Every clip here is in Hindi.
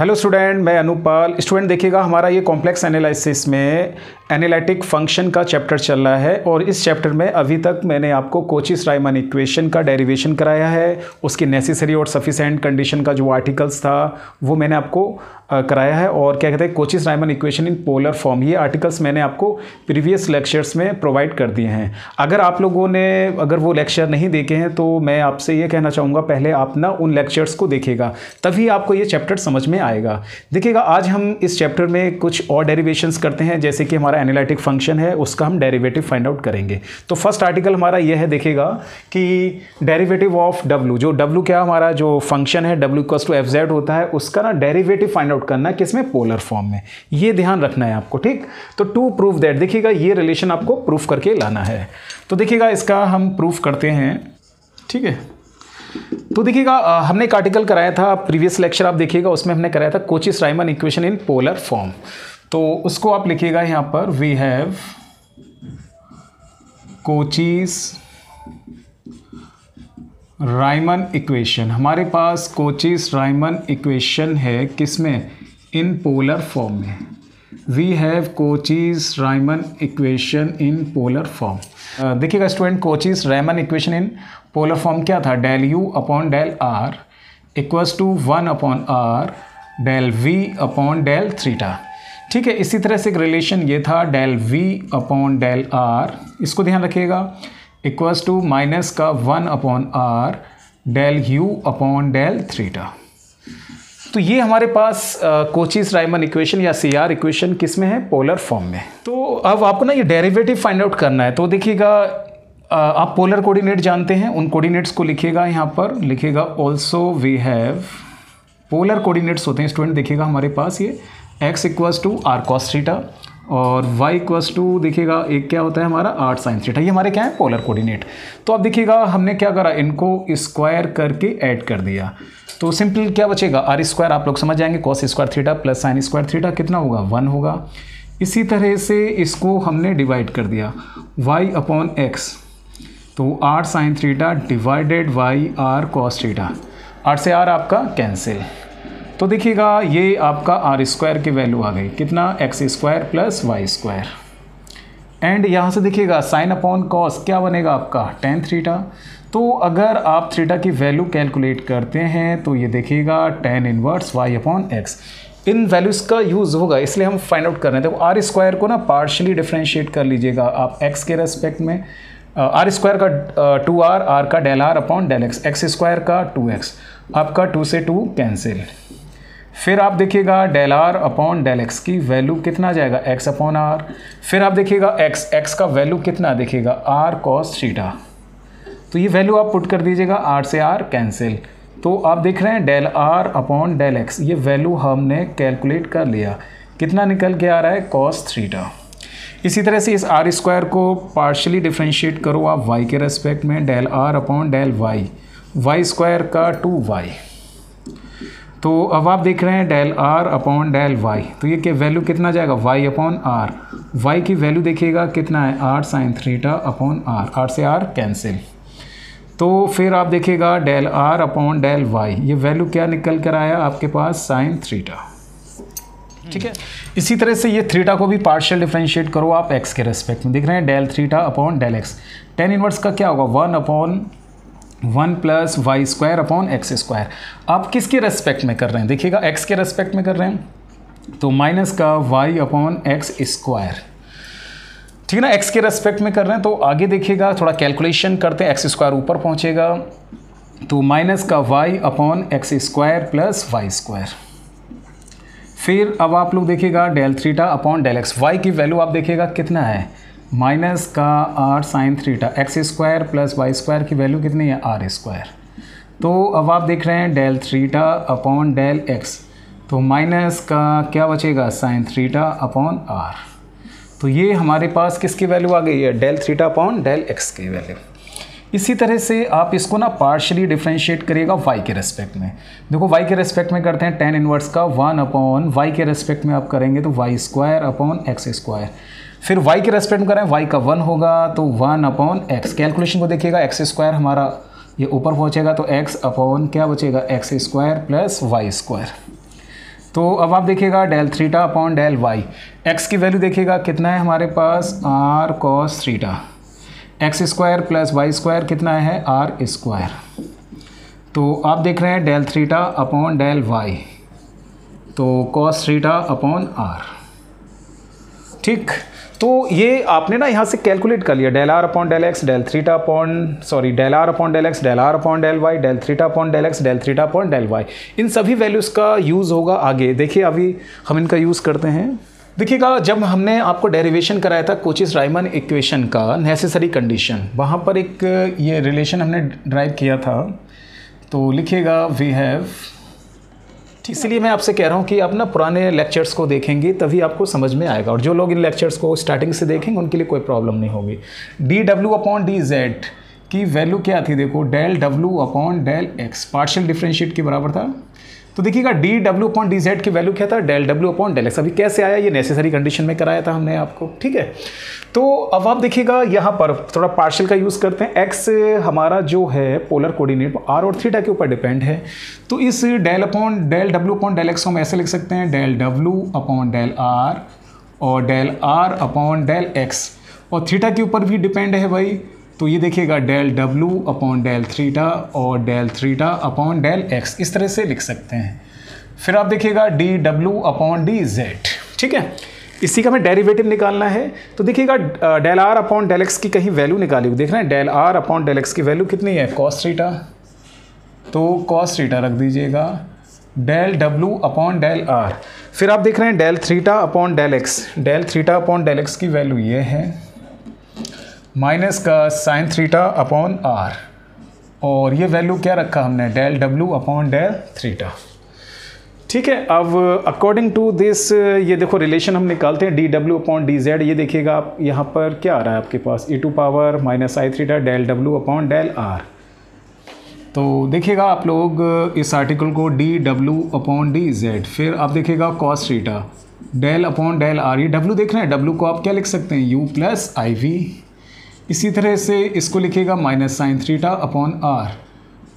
हेलो स्टूडेंट मैं अनुपाल. स्टूडेंट देखिएगा, हमारा ये कॉम्प्लेक्स एनालिसिस में एनालिटिक फ़ंक्शन का चैप्टर चल रहा है और इस चैप्टर में अभी तक मैंने आपको कोचिस राइमन इक्वेशन का डेरिवेशन कराया है, उसकी नेसेसरी और सफिशेंट कंडीशन का जो आर्टिकल्स था, वो मैंने आपको कराया है और क्या कहते हैं Cauchy's Riemann equation in polar form ये आर्टिकल्स मैंने आपको प्रीवियस लेक्चर्स में प्रोवाइड कर दिए हैं। अगर आप लोगों ने, अगर वो लेक्चर नहीं देखे हैं तो मैं आपसे ये कहना चाहूँगा, पहले आप ना उन लेक्चर्स को देखेगा तभी आपको ये चैप्टर समझ में आएगा। देखिएगा, आज हम इस चैप्टर में कुछ और डेरिवेशंस करते हैं, जैसे कि हमारा एनालिटिक फ़ंक्शन है, उसका हम डेरिवेटिव फाइंड आउट करेंगे। तो फ़र्स्ट आर्टिकल हमारा यह है, देखिएगा, कि डेरिवेटिव ऑफ़ डब्लू जो डब्लू क्या हमारा जो फ़ंक्शन है डब्ल्यू कस टू एफ़ जेड होता है, उसका ना डेरिवेटिव फाइंड आउट करना है किसमें? पोलर फॉर्म में। ये ध्यान रखना है आपको, ठीक? तो टू प्रूफ दैट देखिएगा, ये रिलेशन आपको प्रूफ करके लाना है। तो देखिएगा, इसका हम प्रूफ करते हैं, ठीक है? तो देखिएगा हमने एक आर्टिकल कराया था प्रीवियस लेक्चर आप देखिएगा, उसमें हमने कराया था Cauchy's Riemann equation in polar form तो उसको आप लिखिएगा यहाँ पर we have Cauchy's Riemann equation हमारे पास कोचिस राइमन इक्वेशन है किसमें? इन पोलर फॉर्म में. We have Cauchy's Riemann equation in polar form देखिएगा student Cauchy's Riemann equation in polar form क्या था? Del u upon del r equals to one upon r del v upon del थ्रीटा ठीक है, इसी तरह से एक रिलेशन ये था del v upon del r इसको ध्यान रखिएगा। इक्वल्स टू माइनस का one upon r del u upon del थ्रीटा तो ये हमारे पास कोचिस राइमन इक्वेशन या सी आर इक्वेशन किसमें है? पोलर फॉर्म में। तो अब आपको ना ये डेरिवेटिव फाइंड आउट करना है। तो देखिएगा आप पोलर कोऑर्डिनेट जानते हैं, उन कोऑर्डिनेट्स को लिखिएगा यहाँ पर। लिखिएगा also we have polar coordinates होते हैं। स्टूडेंट, देखिएगा हमारे पास ये x equals to r cos theta और y इक्वस टू देखिएगा, एक क्या होता है हमारा? आठ साइन थीटा ये हमारे क्या है? Polar coordinate. तो अब देखिएगा, हमने क्या करा? इनको स्क्वायर करके ऐड कर दिया। तो सिंपल क्या बचेगा? आर स्क्वायर आप लोग समझ जाएँगे cos square theta plus sine square theta कितना होगा? वन होगा। इसी तरह से इसको हमने डिवाइड कर दिया। y अपॉन एक्स तो r sine theta divided y r cos theta r से आर आपका कैंसिल तो देखिएगा, ये आपका आर स्क्वायर की वैल्यू आ गई। कितना? X square plus y square and यहाँ से देखिएगा साइन अपॉन कॉस क्या बनेगा आपका? टेन थ्रीटा तो अगर आप थ्रीटा की वैल्यू कैलकुलेट करते हैं तो ये देखिएगा tan inverse y upon x इन वैल्यूज़ का यूज़ होगा, इसलिए हम फाइंड आउट कर रहे हैं। देखो आर स्क्वायर को ना पार्शली डिफ्रेंशिएट कर लीजिएगा आप एक्स के रेस्पेक्ट में। आर स्क्वायर का टू आर आर का del r upon del x x square का टू एक्स आपका टू से टू कैंसिल फिर आप देखिएगा del r upon del x की वैल्यू कितना जाएगा? एक्स अपॉन आर फिर आप देखिएगा एक्स एक्स का वैल्यू कितना? देखिएगा आर कॉस थीटा। तो ये वैल्यू आप पुट कर दीजिएगा आर से आर कैंसिल तो आप देख रहे हैं del r upon del x ये वैल्यू हमने कैलकुलेट कर लिया। कितना निकल के आ रहा है? कॉस थ्रीटा इसी तरह से इस आर स्क्वायर को पार्शली डिफ्रेंशिएट करो आप वाई के रेस्पेक्ट में del r upon del y y square का टू वाई तो अब आप देख रहे हैं del r upon del y तो ये क्या वैल्यू कितना जाएगा? वाई अपॉन आर वाई की वैल्यू देखिएगा, कितना है? आर साइन थ्रीटा अपॉन आर आर से आर कैंसिल तो फिर आप देखिएगा del r upon del y. ये वैल्यू क्या निकल कर आया आपके पास? साइन थ्रीटा ठीक है? इसी तरह से ये थ्रीटा को भी पार्शियल डिफ्रेंशिएट करो आप एक्स के रेस्पेक्ट में। देख रहे हैं, del थ्रीटा upon del x tan inverse का क्या होगा? One upon one plus y square upon x square. आप किसके रेस्पेक्ट में कर रहे हैं? देखिएगा एक्स के रेस्पेक्ट में कर रहे हैं। तो माइनस का वाई अपॉन एक्स स्क्वायर। ठीक है ना एक्स के रेस्पेक्ट में कर रहे हैं तो आगे देखिएगा, थोड़ा कैलकुलेशन करते हैं एक्स स्क्वायर ऊपर पहुंचेगा। तो माइनस का y upon x square plus y square फिर अब आप लोग देखिएगा डेल थ्रीटा अपॉन डेल एक्स वाई की वैल्यू आप देखिएगा, कितना है? माइनस का are sine थ्रीटा x square plus y square की वैल्यू कितनी है? आर स्क्वायर तो अब आप देख रहे हैं डेल थ्रीटा अपॉन डेल एक्स तो माइनस का क्या बचेगा? साइन थ्रीटा अपॉन आर तो ये हमारे पास किसकी वैल्यू आ गई है? डेल थ्रीटा अपॉन डेल एक्स की वैल्यू इसी तरह से आप इसको ना पार्शली डिफ्रेंशिएट करिएगा वाई के रेस्पेक्ट में. देखो वाई के रेस्पेक्ट में करते हैं टेन इनवर्स का वन अपॉन वाई के रेस्पेक्ट में आप करेंगे तो y square upon x square फिर वाई के रेस्पेक्ट में करें वाई का वन होगा तो वन अपॉन एक्स कैलकुलेशन को देखिएगा एक्स स्क्वायर हमारा ये ऊपर पहुँचेगा तो एक्स अपॉन क्या बचेगा? X square plus y square तो अब आप देखिएगा डेल थ्रीटा अपॉन डेल वाई एक्स की वैल्यू देखिएगा, कितना है हमारे पास? Are cos थ्रीटा x square plus y square कितना है? आर स्क्वायर तो आप देख रहे हैं डेल थ्रीटा अपॉन डेल वाई तो कॉस थ्रीटा अपॉन आर ठीक? तो ये आपने ना यहाँ से कैलकुलेट कर लिया del are upon del X del थ्रीटा upon sorry del are upon del X del are upon del Y del थ्रीटा अपॉन डेल एक्स डेल थ्रीटा अपॉन डेल वाई इन सभी वैल्यूज़ का यूज़ होगा आगे। देखिए अभी हम इनका यूज़ करते हैं। देखिएगा, जब हमने आपको डेरिवेशन कराया था कोचिस राइमन इक्वेशन का नेसेसरी कंडीशन वहाँ पर एक ये रिलेशन हमने ड्राइव किया था। तो लिखिएगा वी हैव इसलिए मैं आपसे कह रहा हूँ कि आप ना पुराने लेक्चर्स को देखेंगे, तभी आपको समझ में आएगा। और जो लोग इन लेक्चर्स को स्टार्टिंग से देखेंगे, उनके लिए कोई प्रॉब्लम नहीं होगी। D W upon D Z की वैल्यू क्या थी? देखो del W upon del x partial differentiate के बराबर था? तो देखिएगा D W upon D Z की वैल्यू क्या था? Del W upon del x अभी कैसे आया? ये नेसेसरी कंडीशन में कराया था हमने आपको, ठीक है? तो अब आप देखिएगा, यहाँ पर थोड़ा पार्शियल का यूज़ करते हैं। एक्स हमारा जो है पोलर कोऑर्डिनेट आर और थीटा के ऊपर डिपेंड है। तो इस del upon del W upon del X को हम ऐसे लिख सकते हैं। Del W upon del R और del R upon del X और थीटा के ऊपर भी डिपेंड है भाई। तो ये देखिएगा डेल डब्ल्यू अपॉन डेल थ्रीटा और डेल थ्रीटा अपॉन डेल एक्स इस तरह से लिख सकते हैं। फिर आप देखिएगा D W upon D Z ठीक है? इसी का हमें डेरिवेटिव निकालना है। तो देखिएगा del are upon del x की कहीं वैल्यू निकाली हुई, देख रहे हैं del are upon del x की वैल्यू कितनी है? कॉस थ्रीटा तो कॉस थ्रीटा रख दीजिएगा del W upon del are फिर आप देख रहे हैं डेल थ्रीटा अपॉन डेल एक्स डेल थ्रीटा अपॉन डेल एक्स की वैल्यू ये है। माइनस का साइन थ्रीटा अपॉन आर। और ये वैल्यू क्या रखा हमने? डेल डब्ल्यू अपॉन डेल थ्रीटा ठीक है, अब अकॉर्डिंग टू दिस ये देखो रिलेशन हम निकालते हैं D W upon D Z ये देखिएगा आप, यहाँ पर क्या आ रहा है आपके पास? E to power minus I थ्रीटा del W upon del R तो देखिएगा आप लोग इस आर्टिकल को D W upon D Z फिर आप देखिएगा कॉस थ्रीटा डेल अपॉन डेल आर ये डब्ल्यू देख रहे हैं डब्ल्यू को आप क्या लिख सकते हैं? यू प्लस आई वी इसी तरह से इसको लिखिएगा माइनस साइन थ्रीटा अपॉन आर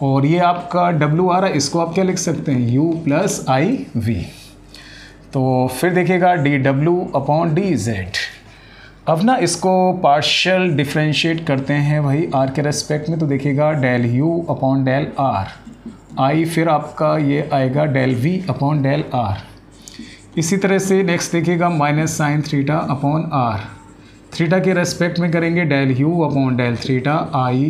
और ये आपका डब्ल्यू आर है, इसको आप क्या लिख सकते हैं? यू प्लस आई वी तो फिर देखिएगा D W upon D Z अब ना इसको पार्शियल डिफ्रेंशिएट करते हैं वही आर के रेस्पेक्ट में तो देखिएगा del you upon del are आई फिर आपका ये आएगा del we upon del are इसी तरह से नेक्स्ट देखिएगा माइनस साइन थ्रीटा अपॉन आर थ्रीटा के रेस्पेक्ट में करेंगे डेल यू अपॉन डेल थ्रीटा आई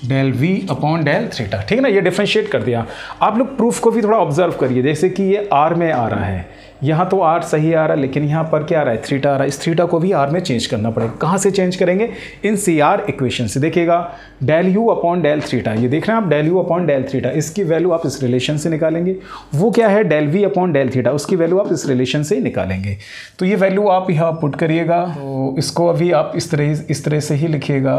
डेल वी अपॉन डेल थ्रीटा ठीक है ना? ये डिफ्रेंशिएट कर दिया। आप लोग प्रूफ को भी थोड़ा ऑब्ज़र्व करिए। जैसे कि ये आर में आ रहा है। यहाँ तो आर सही आ रहा है लेकिन यहाँ पर क्या आ रहा है? थ्रीटा आ रहा। है इस थ्रीटा को भी आर में चेंज करना पड़ेगा। कहाँ से चेंज करेंगे? इन सी आर इक्वेशन से। देखिएगा डेल यू अपॉन डेल थ्रीटा ये देख रहे हैं आप? डेल यू अपॉन डेल थ्रीटा इसकी वैल्यू आप इस रिलेशन से निकालेंगे। वो क्या है? डेल वी अपॉन डेल थ्रीटा उसकी वैल्यू आप इस रिलेशन से ही निकालेंगे। तो ये वैल्यू आप यहाँ पुट करिएगा। तो इसको अभी आप इस तरह इस तरह से ही लिखिएगा।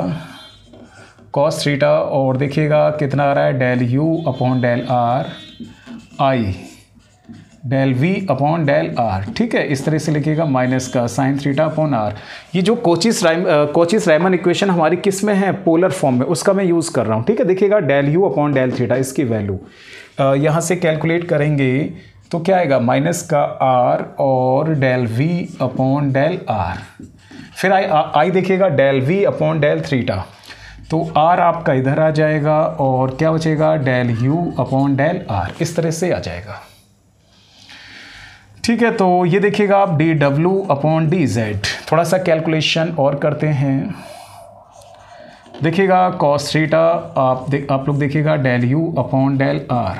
कॉस थ्रीटा और देखिएगा कितना आ रहा है, del u upon del r i, del v upon del r. ठीक है, इस तरह से लिखिएगा, माइनस का साइन थ्रीटा अपॉन आर। ये जो Cauchy's Riemann Cauchy's Riemann equation हमारी किसमें है? पोलर फॉर्म में, उसका मैं यूज़ कर रहा हूँ। ठीक है, देखिएगा, डेल यू अपॉन डेल थ्रीटा इसकी वैल्यू। यहाँ से कैलकुलेट करेंगे तो क्या आएगा? माइनस का आर और del v upon del r. फिर आई आई देखिएगा, डेल वी अपॉन डेल थ्रीटा तो आर आपका इधर आ जाएगा और क्या बचेगा? Del u upon del r. इस तरह से आ जाएगा। ठीक है तो ये देखिएगा आप D W upon D Z. थोड़ा सा कैलकुलेशन और करते हैं। देखिएगा, कॉस थ्रीटा आप देख आप लोग देखिएगा, del u upon del r.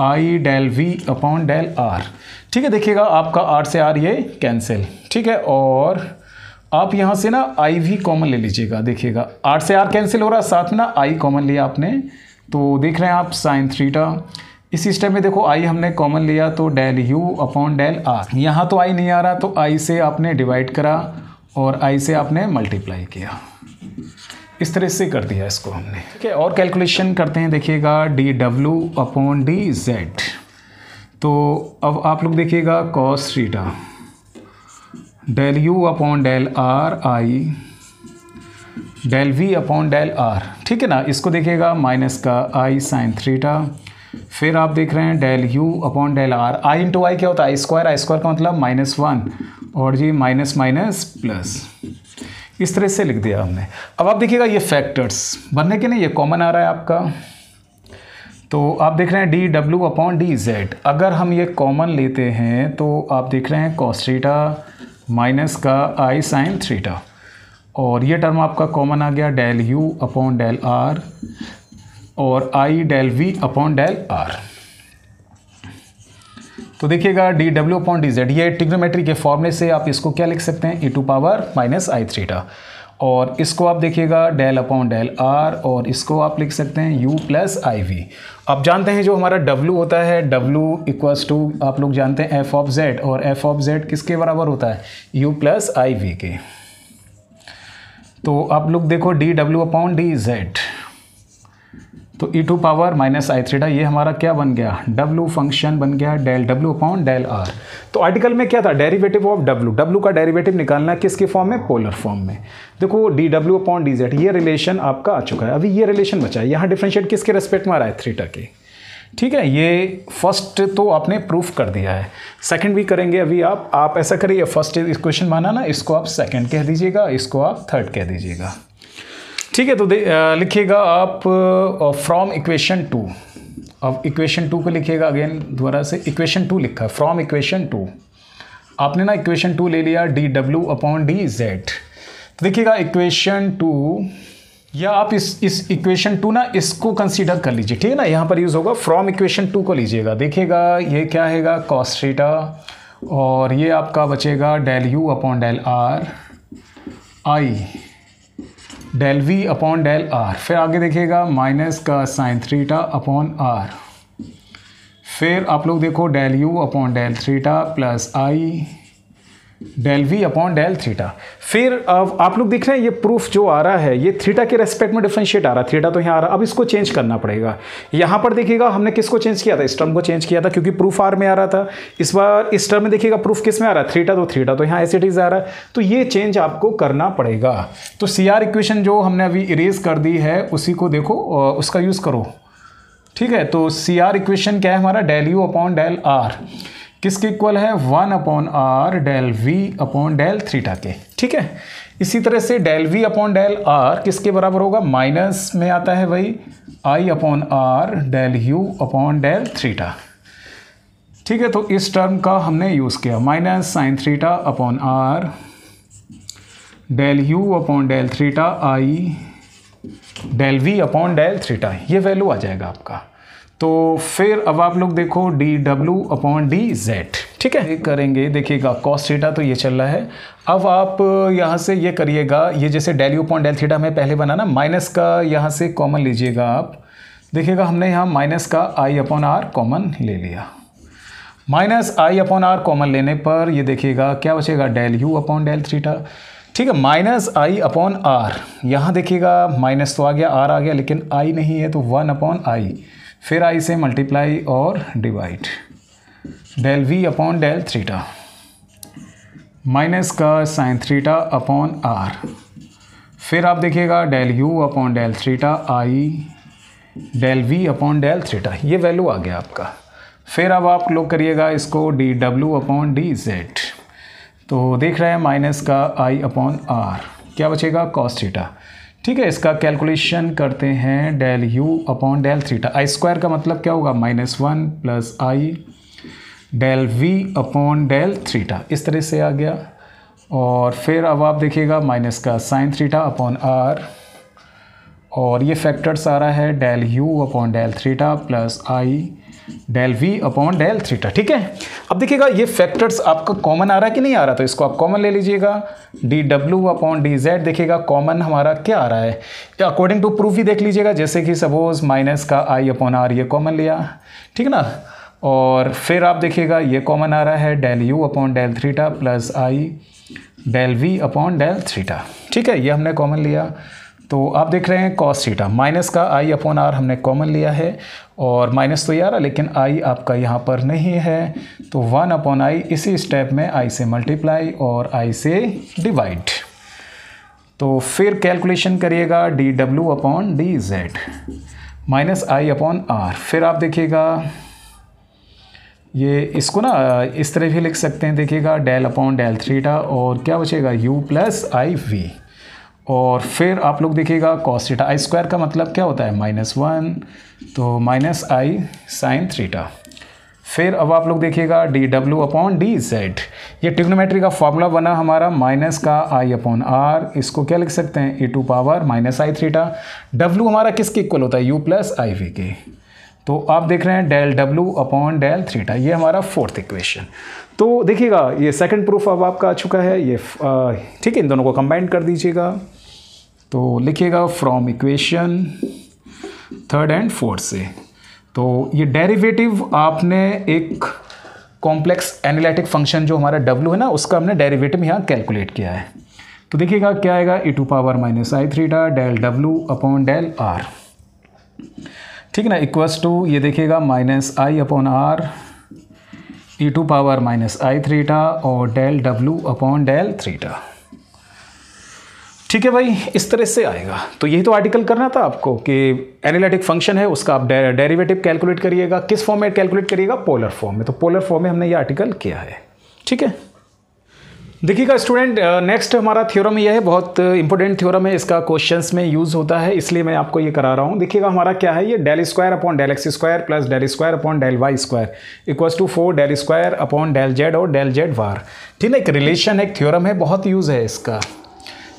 I del v upon del r. ठीक है, देखिएगा, आपका आर से आर ये कैंसिल। ठीक है, और आप यहाँ से ना आई भी कॉमन ले लीजिएगा, देखिएगा। आर से आर कैंसिल हो रहा साथ में ना आई कॉमन लिया आपने। तो देख रहे हैं आप साइन थ्रीटा इसी स्टेप में देखो आई हमने कॉमन लिया तो del u upon del r यहाँ तो आई नहीं आ रहा तो आई से आपने डिवाइड करा और आई से आपने मल्टीप्लाई किया। इस तरह से कर दिया इसको हमने। ठीक है, और कैलकुलेशन करते हैं, देखिएगा D W upon D Z तो अब आप लोग देखिएगा cos थ्रीटा del u upon del r i del v upon del r ठीक है ना? इसको देखिएगा माइनस का आई साइन थ्रीटा फिर आप देख रहे हैं del u upon del r i into i क्या होता है? आई स्क्वायर आई स्क्वायर का मतलब माइनस वन और जी माइनस माइनस प्लस इस तरह से लिख दिया हमने। अब आप देखिएगा, ये फैक्टर्स बनने के नहीं ये कॉमन आ रहा है आपका। तो आप देख रहे हैं D W upon D Z अगर हम ये कॉमन लेते हैं तो आप देख रहे हैं कॉस्ट्रीटा माइनस का आई साइन थ्रीटा और ये टर्म आपका कॉमन आ गया del u upon del r और i del v upon del r. तो देखिएगा, D W upon D Z, ये टिग्नोमेट्री के फॉर्मूले से आप इसको क्या लिख सकते हैं? E to power minus i थ्रीटा और इसको आप देखिएगा डेल अपॉन डेल आर और इसको आप लिख सकते हैं यू प्लस आई वी आप जानते हैं जो हमारा डब्लू होता है डब्लू इक्वल्स टू आप लोग जानते हैं एफ़ ऑफ़ जेड और एफ़ ऑफ़ जेड किसके बराबर होता है? यू प्लस आई वी के। तो आप लोग देखो D W upon D Z तो E to power minus I थ्रीटा ये हमारा क्या बन गया? डब्लू फ़ंक्शन बन गया del W upon del R तो आर्टिकल में क्या था? डेरिवेटिव ऑफ़ डब्लू डब्लू का डेरिवेटिव निकालना किसके फॉर्म में? पोलर फॉर्म में. देखो D W upon D Z ये रिलेशन आपका आ चुका है। अभी ये रिलेशन बचा है। यहाँ डिफ्रेंशिएट किसके रेस्पेक्ट में आ रहा है? थ्रीटा के। ठीक है, ये फ़र्स्ट तो आपने प्रूफ कर दिया है। सेकंड भी करेंगे अभी आप। आप ऐसा करिए फ़र्स्ट इक्वेशन माना ना, इसको आप सेकंड कह दीजिएगा, इसको आप थर्ड कह दीजिएगा। ठीक है तो लिखिएगा आप फ्रॉम इक्वेशन टू अब इक्वेशन टू को लिखिएगा अगेन दोबारा से इक्वेशन टू लिखा है फ्रॉम इक्वेशन टू आपने ना इक्वेशन टू ले लिया D W upon D Z तो देखिएगा इक्वेशन टू या आप इस इस इक्वेशन टू ना इसको कंसीडर कर लीजिए, ठीक है ना? यहाँ पर यूज़ होगा फ्रॉम इक्वेशन टू को लीजिएगा। देखिएगा, ये क्या हैगा? कॉस्ट्रीटा और ये आपका बचेगा del u upon del r i del v upon del r फिर आगे देखिएगा माइनस का साइन थ्रीटा अपॉन आर फिर आप लोग देखो del you upon del थ्रीटा plus i del v upon del theta फिर, अब आप लोग देख रहे हैं, ये प्रूफ जो आ रहा है, ये थीटा के रेस्पेक्ट में डिफ्रेंशिएट आ रहा है। थीटा तो यहाँ आ रहा अब इसको चेंज करना पड़ेगा। यहाँ पर देखिएगा, हमने किसको चेंज किया था? इस टर्म को चेंज किया था, क्योंकि प्रूफ आर में आ रहा था। इस बार, इस टर्म में देखिएगा प्रूफ किसमें आ रहा है? थीटा तो थीटा तो यहाँ एस आ रहा है। तो ये चेंज आपको करना पड़ेगा। तो सी आर इक्वेशन जो हमने अभी इरेज कर दी है, उसी को देखो उसका यूज़ करो। ठीक है तो सी आर इक्वेशन क्या है हमारा? Del you upon del are किसके इक्वल है? One upon are del we upon del थ्रीटा के। ठीक है? इसी तरह से del we upon del are किसके बराबर होगा? माइनस में आता है वही आई upon are del you upon del थ्रीटा ठीक है तो इस टर्म का हमने यूज़ किया। माइनस साइन थ्रीटा upon are del you upon del थ्रीटा आई डेल वी अपॉन डेल थ्रीटा ये वैल्यू आ जाएगा आपका। तो फिर अब आप लोग देखो D W upon D Z ठीक है। करेंगे देखिएगा कॉस थीटा तो ये चल रहा है। अब आप यहाँ से ये करिएगा ये जैसे del u upon del theta हमें पहले बनाना माइनस का यहाँ से कॉमन लीजिएगा आप। देखिएगा हमने यहाँ माइनस का आई अपॉन आर कॉमन ले लिया। Minus i upon r common लेने पर ये देखिएगा क्या बचेगा? Del u upon del theta ठीक है माइनस आई अपॉन आर यहाँ देखिएगा माइनस तो आ गया आर आ गया लेकिन आई नहीं है तो वन अपॉन आई फिर आई से मल्टीप्लाई और divide. Del we upon del थ्रीटा minus का साइन थ्रीटा अपॉन आर फिर आप देखिएगा डेल यू अपॉन डेल थ्रीटा आई डेल वी अपॉन डेल थ्रीटा ये वैल्यू आ गया आपका। फिर अब आप लोग करिएगा इसको d W upon D Z तो देख रहे हैं माइनस का आई अपॉन आर क्या बचेगा? Cos theta. ठीक है, इसका कैलकुलेशन करते हैं डेल यू अपॉन डेल थ्रीटा आई स्क्वायर का मतलब क्या होगा? Minus one plus i del v upon del थ्रीटा इस तरह से आ गया। और फिर अब आप देखिएगा माइनस का साइन थ्रीटा अपॉन आर और ये फैक्टर्स आ रहा है del you upon del थ्रीटा plus i del v upon del theta ठीक है? अब देखिएगा, ये फैक्टर्स आपका कॉमन आ रहा है कि नहीं आ रहा? तो इसको आप कॉमन ले लीजिएगा। D W upon D z देखिएगा कॉमन हमारा क्या आ रहा है? अकॉर्डिंग टू प्रूफ ही देख लीजिएगा, जैसे कि सपोज़ माइनस का आई अपॉन आर ये कॉमन लिया। ठीक है ना? और फिर आप देखिएगा, ये कॉमन आ रहा है डेल यू अपॉन डेल थ्रीटा plus I del we upon del थ्रीटा ठीक है? ये हमने कॉमन लिया। तो आप देख रहे हैं कॉस थीटा माइनस का आई अपॉन आर हमने कॉमन लिया है और माइनस तो यार, लेकिन आई आपका यहाँ पर नहीं है। तो वन अपॉन आई इसी स्टेप में आई से मल्टीप्लाई और आई से डिवाइड तो फिर कैलकुलेशन करिएगा d W upon d z minus i upon r फिर आप देखिएगा, ये इसको ना, इस तरह भी लिख सकते हैं। देखिएगा डेल अपॉन डेल थ्रीटा और क्या बचेगा? यू प्लस आई वी और फिर आप लोग देखिएगा कॉस थीटा आई स्क्वायर का मतलब क्या होता है? माइनस वन तो माइनस आई साइन थ्रीटा फिर अब आप लोग देखिएगा D W upon D Z ये टिग्नोमेट्री का फॉर्मूला बना हमारा माइनस का आई अपॉन आर इसको क्या लिख सकते हैं? A to power minus I थ्रीटा W हमारा किसके इक्वल होता है? यू प्लस आई वी के। तो आप देख रहे हैं डेल डब्ल्यू अपॉन डेल थ्रीटा ये हमारा फोर्थ इक्वेशन तो देखिएगा, ये सेकंड प्रूफ अब आपका आ चुका है। ये ठीक है, इन दोनों को कंबाइन कर दीजिएगा। तो लिखिएगा from equation third and fourth से। तो ये डेरिवेटिव आपने एक कॉम्प्लेक्स एनालिटिक फ़ंक्शन जो हमारा डब्ल्यू है ना, उसका हमने डेरिवेटिव यहाँ कैलकुलेट किया है। तो देखिएगा, क्या आएगा? E to power minus I three डा del W upon del R ठीक है ना? इक्वस टू ये देखिएगा minus I upon R E to power minus I थ्रीटा और डेल डब्ल्यू अपॉन डेल थ्रीटा ठीक है भाई, इस तरह से आएगा। तो यही तो आर्टिकल करना था आपको कि एनालिटिक फ़ंक्शन है, उसका आप डेरिवेटिव कैलकुलेट करिएगा। किस फॉर्म में कैलकुलेट करिएगा? पोलर फॉर्म में। तो पोलर फॉर्म में हमने ये आर्टिकल किया है। ठीक है? देखिएगा स्टूडेंट नेक्स्ट हमारा थ्योरम यह है, बहुत इंपॉर्टेंट थ्योरम है, इसका क्वेश्चंस में यूज़ होता है, इसलिए मैं आपको ये करा रहा हूँ। देखिएगा, हमारा क्या है, ये del square upon del x square plus del square upon del y square equals to four del square upon del z और डेल जेड वार ठीक है, एक रिलेशन एक थ्योरम है, बहुत यूज़ है इसका।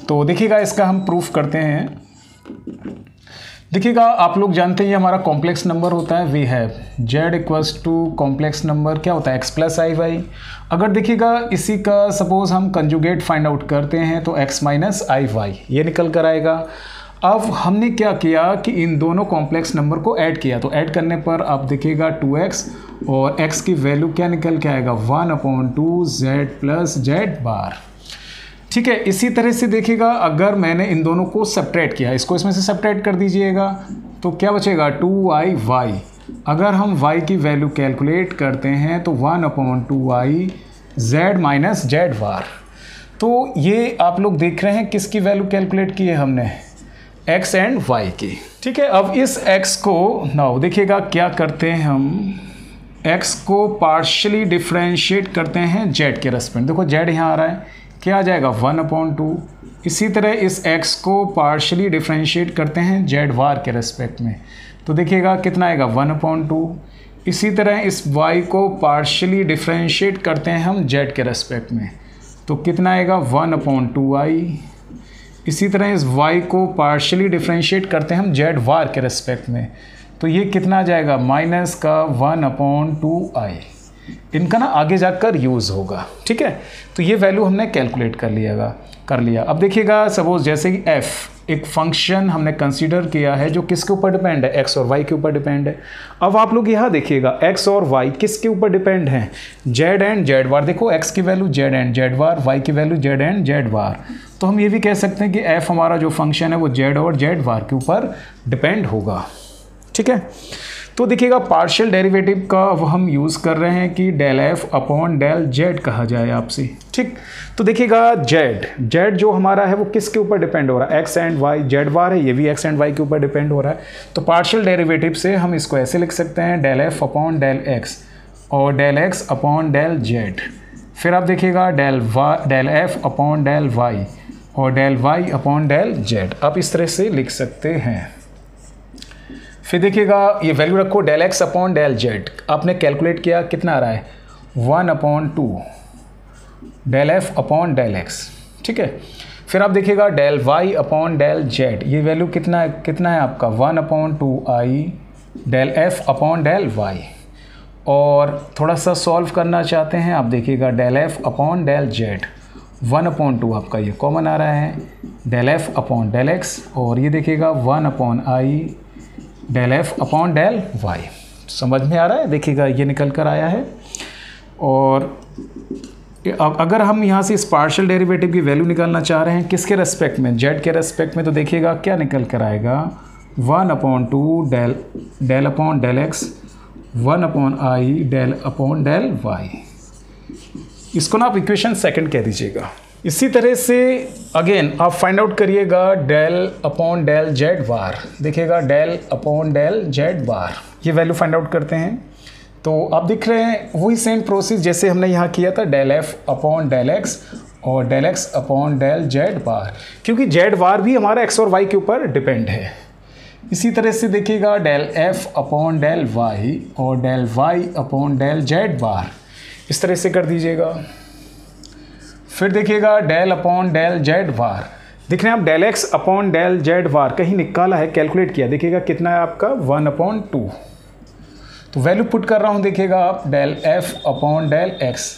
तो देखिएगा, इसका हम प्रूफ करते हैं। देखिएगा, आप लोग जानते हैं हमारा कॉम्प्लेक्स नंबर होता है we have z equals to complex number क्या होता है? एक्स प्लस आई वाई अगर देखिएगा, इसी का सपोज़ हम कंजुगेट फाइंड आउट करते हैं तो एक्स माइनस आई वाई ये निकल कर आएगा। अब हमने क्या किया कि इन दोनों कॉम्प्लेक्स नंबर को ऐड किया तो ऐड करने पर आप देखिएगा टू एक्स और एक्स की वैल्यू क्या निकल के आएगा? One upon two z plus z bar ठीक है, इसी तरह से देखिएगा, अगर मैंने इन दोनों को सेपरेट किया, इसको इसमें से सेपरेट कर दीजिएगा तो क्या बचेगा? टू आई वाई अगर हम y की वैल्यू कैलकुलेट करते हैं तो one upon two i z minus z bar तो ये आप लोग देख रहे हैं किसकी वैल्यू कैलकुलेट की है हमने? x एंड y की। ठीक है, अब इस x को नाउ देखिएगा क्या करते हैं हम। x को पार्शली डिफ्रेंशिएट करते हैं z के रेस्पेक्ट देखो, z यहाँ आ रहा है क्या आ जाएगा? One upon two. इसी तरह इस x को पार्शली डिफ्रेंशिएट करते हैं जेड वार के रेस्पेक्ट में। तो देखिएगा कितना आएगा? One upon two. इसी तरह इस y को पार्शली डिफ्रेंशिएट करते हैं हम जेड के रेस्पेक्ट में। तो कितना आएगा? One upon two i. इसी तरह इस y को पार्शली डिफ्रेंशिएट करते हैं हम जेड वार के रेस्पेक्ट में। तो ये कितना जाएगा? माइनस का वन अपॉन टू आई। इनका ना आगे जाकर यूज़ होगा, ठीक है? तो ये वैल्यू हमने कैलकुलेट कर लिएगा, कर लिया। अब देखिएगा, सपोज़ जैसे कि एफ़ एक फ़ंक्शन हमने कंसीडर किया है जो किसके ऊपर डिपेंड है? एक्स और वाई के ऊपर डिपेंड है। अब आप लोग यहाँ देखिएगा एक्स और वाई किसके ऊपर डिपेंड है? जेड एंड जेड वार देखो एक्स की value z and z bar y की value z and z bar तो हम ये भी कह सकते हैं कि एफ़ हमारा जो फ़ंक्शन है वो जेड और जेड वार के ऊपर डिपेंड होगा, ठीक है? तो देखिएगा पार्शियल डेरिवेटिव का अब हम यूज़ कर रहे हैं कि del f upon del z कहा जाए आपसे। ठीक? तो देखिएगा जेड जेड जो हमारा है वो किसके ऊपर डिपेंड हो रहा है? X and y z bar है, ये भी एक्स एंड वाई के ऊपर डिपेंड हो रहा है। तो पार्शियल डेरिवेटिव से हम इसको ऐसे लिख सकते हैं del f upon del x और del x upon del z फिर आप देखिएगा del y del f upon del y और del y upon del z आप इस तरह से लिख सकते हैं। फिर देखिएगा, ये वैल्यू रखो del x upon del z आपने कैलकुलेट किया, कितना आ रहा है? One upon two del f upon del x ठीक है? फिर आप देखिएगा del y upon del z ये वैल्यू कितना है कितना है आपका? One upon two i del f upon del y और थोड़ा सा सॉल्व करना चाहते हैं, आप देखिएगा del f upon del z one upon two आपका ये कॉमन आ रहा है। Del f upon del x और ये देखिएगा one upon i del f upon del y समझ में आ रहा है? देखिएगा, ये निकल कर आया है। और अगर हम यहाँ से इस पार्शल डेरिवेटिव की वैल्यू निकालना चाह रहे हैं, किसके रेस्पेक्ट में? जेड के रेस्पेक्ट में तो देखिएगा, क्या निकल कर आएगा? One upon two del del upon del x one upon i del upon del y इसको ना आप इक्वेशन सेकंड कह दीजिएगा। इसी तरह से अगेन आप फाइंड आउट करिएगा del upon del z bar देखिएगा del upon del z bar ये वैल्यू फाइंड आउट करते हैं। तो आप दिख रहे हैं, वही सेम प्रोसेस जैसे हमने यहाँ किया था del f upon del x और del x upon del z bar क्योंकि जेड बार भी हमारा एक्स और वाई के ऊपर डिपेंड है। इसी तरह से देखिएगा del f upon del y और del y upon del z bar इस तरह से कर दीजिएगा। फिर देखिएगा del upon del z bar देख रहे हैं आप del x upon del z bar कहीं निकाला है कैलकुलेट किया देखिएगा कितना है आपका वन अपॉन टू तो वैल्यू पुट कर रहा हूँ देखिएगा आप del f upon del x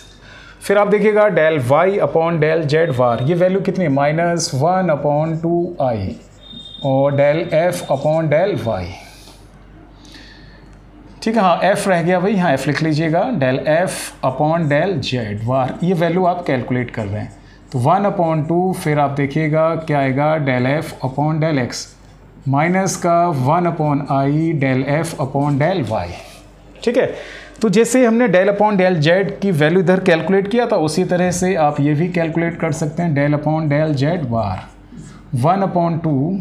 फिर आप देखिएगा del y upon del z bar ये वैल्यू कितनी है? Minus one upon two i और del f upon del y ठीक है हाँ एफ़ रह गया भाई यहाँ एफ़ लिख लीजिएगा del f upon del z bar ये वैल्यू आप कैलकुलेट कर रहे हैं। तो वन अपॉन टू फिर आप देखिएगा, क्या आएगा del f upon del x minus का one upon i del f upon del y ठीक है तो जैसे हमने डेल अपॉन डेल जेड की वैल्यू इधर कैलकुलेट किया था, उसी तरह से आप ये भी कैलकुलेट कर सकते हैं del upon del Z bar one upon two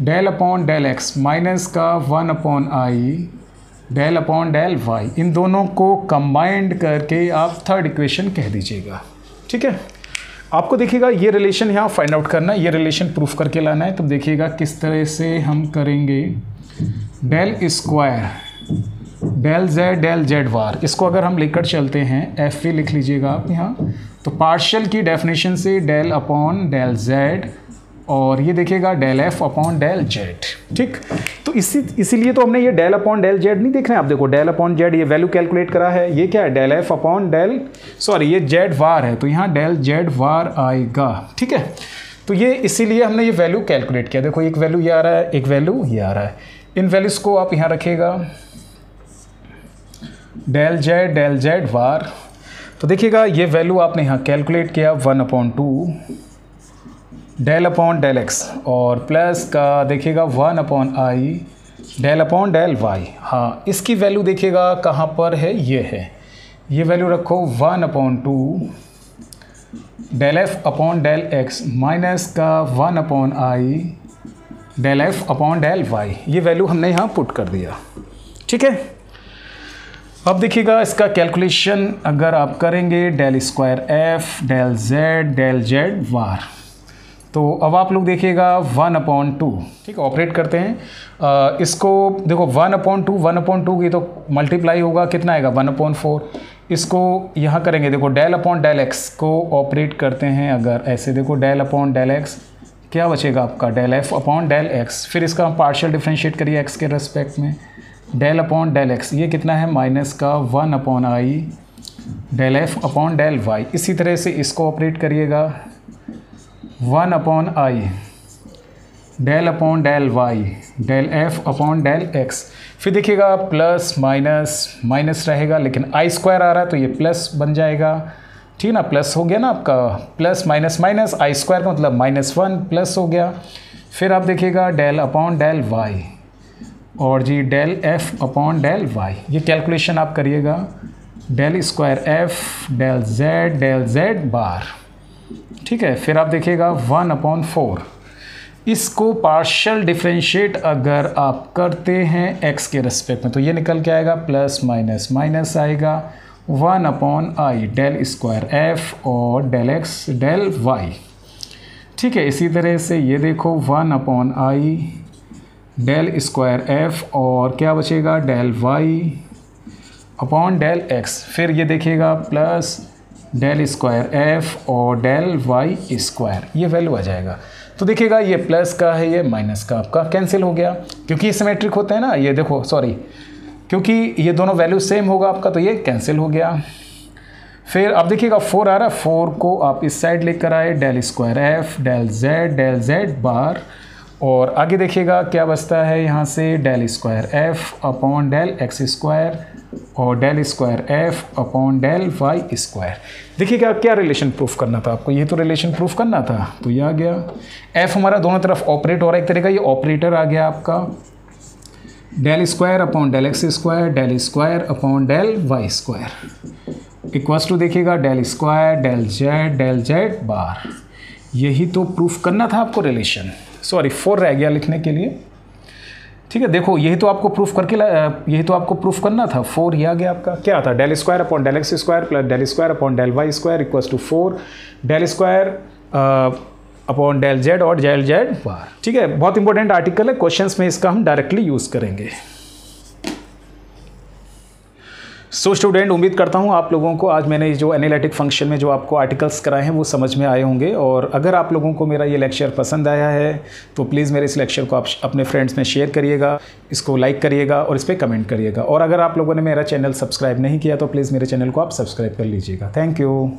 del upon del X minus का one upon I del upon del Y इन दोनों को कंबाइंड करके आप थर्ड इक्वेशन कह दीजिएगा। ठीक है? आपको देखिएगा, ये रिलेशन यहाँ फाइंड आउट करना है, ये रिलेशन प्रूफ करके लाना है। तो देखिएगा किस तरह से हम करेंगे। Del square del Z del Z bar इसको अगर हम लेकर चलते हैं एफ़ ए लिख लीजिएगा आप यहाँ। तो पार्शियल की डेफिनेशन से डेल अपॉन डेल जेड और ये देखिएगा del F upon del Z. ठीक? तो इसी, इसीलिए तो हमने ये डेल अपॉन डेल जेड नहीं देख रहे हैं। आप देखो, डेल अपॉन जेड ये वैल्यू कैलकुलेट करा है। ये क्या है? Del F upon del, sorry, ये जेड वार है। तो यहाँ डेल जेड वार आएगा। ठीक है? तो ये इसीलिए हमने ये वैल्यू कैलकुलेट किया। देखो, एक वैल्यू ये आ रहा है, एक वैल्यू ये आ रहा है। इन वैल्यूज़ को आप यहाँ रखिएगा। Del Z del Z bar. तो देखिएगा, ये वैल्यू आपने यहाँ कैलकुलेट किया, one upon two. Del upon del X और प्लस का देखिएगा one upon I del upon del Y हाँ इसकी वैल्यू देखिएगा कहाँ पर है? ये है। ये वैल्यू रखो one upon two del F upon del X minus का one upon I del F upon del Y ये वैल्यू हमने यहाँ पुट कर दिया। ठीक है? अब देखिएगा इसका कैलकुलेशन अगर आप करेंगे del square F del Z del Z bar तो अब आप लोग देखिएगा वन अपॉन टू ठीक है? ऑपरेट करते हैं। आ, इसको देखो one upon two one upon two की तो मल्टीप्लाई होगा कितना आएगा? वन अपॉन फोर इसको यहाँ करेंगे देखो डेल अपॉन डेल एक्स को ऑपरेट करते हैं अगर ऐसे देखो डेल अपॉन डेल एक्स क्या बचेगा आपका? Del F upon del X फिर इसका हम पार्शियल डिफ्रेंशिएट करिए एक्स के रेस्पेक्ट में। डेल अपॉन डेल एक्स ये कितना है? माइनस का one upon I del F upon del Y इसी तरह से इसको ऑपरेट करिएगा। One upon I, del upon del Y, del F upon del X. फिर देखिएगा, प्लस, माइनस माइनस रहेगा, लेकिन आई स्क्वायर आ रहा है तो ये प्लस बन जाएगा। ठीक है ना, प्लस हो गया ना आपका, plus, minus minus, I square का मतलब माइनस वन, प्लस हो गया। फिर आप देखिएगा, डेल अपॉन डेल वाई, और जी, del F upon del Y. ये कैलकुलेशन आप करिएगा, del square F, del Z del Z bar. ठीक है, फिर आप देखिएगा वन अपॉन फोर इसको पार्शल डिफ्रेंशिएट अगर आप करते हैं एक्स के रेस्पेक्ट में तो ये निकल के आएगा प्लस माइनस माइनस आएगा one upon I del square F और डेल एक्स डेल वाई ठीक है, इसी तरह से ये देखो one upon I del square F और क्या बचेगा del Y upon del X फिर ये देखिएगा प्लस डेल स्क्वायर एफ़ और डेल वाई स्क्वायर ये वैल्यू आ जाएगा। तो देखिएगा, ये प्लस का है, ये माइनस का आपका कैंसिल हो गया। क्योंकि ये सिमेट्रिक होते हैं ना, ये देखो सॉरी क्योंकि ये दोनों वैल्यू सेम होगा आपका तो ये कैंसिल हो गया। फिर अब देखिएगा फोर आ रहा है। फोर को आप इस साइड लेकर आए del square F del Z del Z bar और आगे देखिएगा, क्या बचता है यहाँ से? Del square F upon del X square और del square F upon del Y square देखिए क्या क्या रिलेशन प्रूफ करना था आपको? ये तो रिलेशन प्रूफ करना था। तो ये आ गया। एफ़ हमारा दोनों तरफ़ ऑपरेट हो रहा है एक तरह का। ये ऑपरेटर आ गया आपका। Del square upon del X square del square upon del Y square equals to देखिएगा del square del Z del Z bar यही तो प्रूफ करना था आपको रिलेशन सॉरी फोर रह गया लिखने के लिए। ठीक है देखो यही तो आपको प्रूफ करके यही तो आपको प्रूफ करना था। फोर ये आ गया आपका। क्या था? Del square upon del X square plus del square upon del Y square equal to four del square upon del Z और डेल जेड बार ठीक है बहुत इंपॉर्टेंट आर्टिकल है। क्वेश्चंस में इसका हम डायरेक्टली यूज़ करेंगे। सो so, स्टूडेंट उम्मीद करता हूँ आप लोगों को आज मैंने जो एनालिटिक फ़ंक्शन में जो आपको आर्टिकल्स कराए हैं वो समझ में आए होंगे। और अगर आप लोगों को मेरा ये लेक्चर पसंद आया है तो प्लीज़ मेरे इस लेक्चर को आप अपने फ्रेंड्स में शेयर करिएगा इसको लाइक करिएगा और इस पर कमेंट करिएगा। और अगर आप लोगों ने मेरा चैनल सब्सक्राइब नहीं किया तो प्लीज़ मेरे चैनल को आप सब्सक्राइब कर लीजिएगा। Thank you